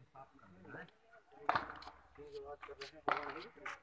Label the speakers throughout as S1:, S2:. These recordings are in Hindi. S1: बात कर रहे हैं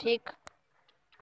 S2: ٹھیک